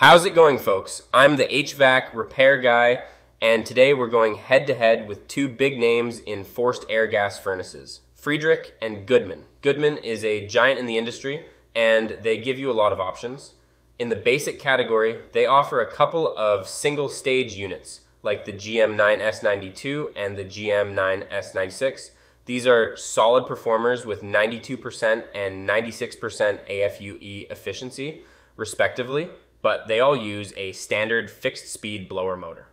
How's it going, folks? I'm the HVAC repair guy, and today we're going head to head with two big names in forced air gas furnaces Friedrich and Goodman. Goodman is a giant in the industry, and they give you a lot of options. In the basic category, they offer a couple of single stage units, like the GM9S92 and the GM9S96. These are solid performers with 92% and 96% AFUE efficiency, respectively but they all use a standard fixed speed blower motor.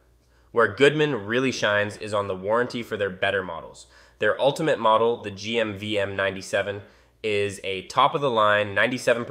Where Goodman really shines is on the warranty for their better models. Their ultimate model, the GMVM 97, is a top of the line 97%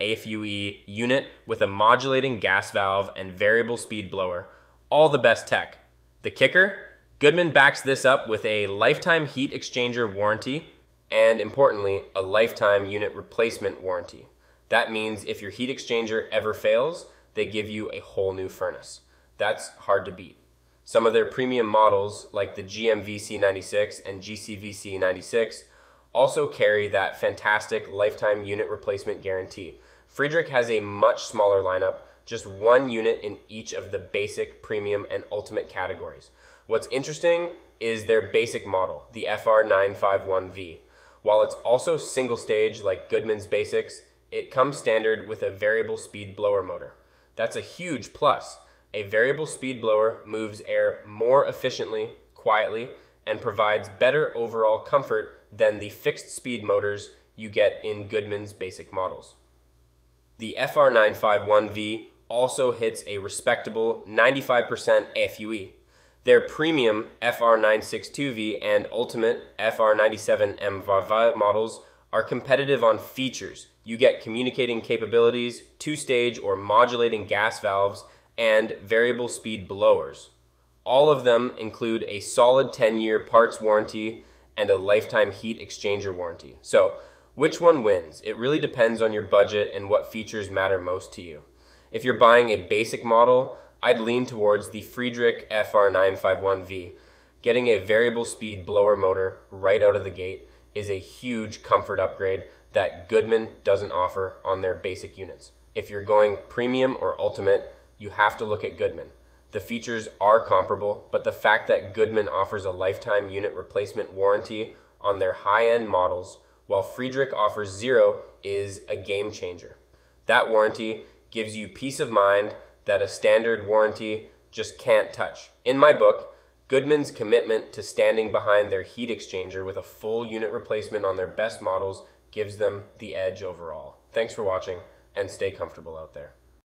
AFUE unit with a modulating gas valve and variable speed blower. All the best tech. The kicker? Goodman backs this up with a lifetime heat exchanger warranty and, importantly, a lifetime unit replacement warranty. That means if your heat exchanger ever fails, they give you a whole new furnace. That's hard to beat. Some of their premium models, like the GMVC96 and GCVC96, also carry that fantastic lifetime unit replacement guarantee. Friedrich has a much smaller lineup, just one unit in each of the basic, premium, and ultimate categories. What's interesting is their basic model, the FR951V. While it's also single stage like Goodman's Basics, it comes standard with a variable speed blower motor. That's a huge plus. A variable speed blower moves air more efficiently, quietly, and provides better overall comfort than the fixed speed motors you get in Goodman's basic models. The FR951V also hits a respectable 95% AFUE. Their premium FR962V and ultimate FR97M models are competitive on features. You get communicating capabilities, two stage or modulating gas valves, and variable speed blowers. All of them include a solid 10 year parts warranty and a lifetime heat exchanger warranty. So, which one wins? It really depends on your budget and what features matter most to you. If you're buying a basic model, I'd lean towards the Friedrich FR951V. Getting a variable speed blower motor right out of the gate is a huge comfort upgrade that Goodman doesn't offer on their basic units. If you're going premium or ultimate, you have to look at Goodman. The features are comparable, but the fact that Goodman offers a lifetime unit replacement warranty on their high end models, while Friedrich offers zero, is a game changer. That warranty gives you peace of mind that a standard warranty just can't touch. In my book, Goodman's commitment to standing behind their heat exchanger with a full unit replacement on their best models gives them the edge overall. Thanks for watching and stay comfortable out there.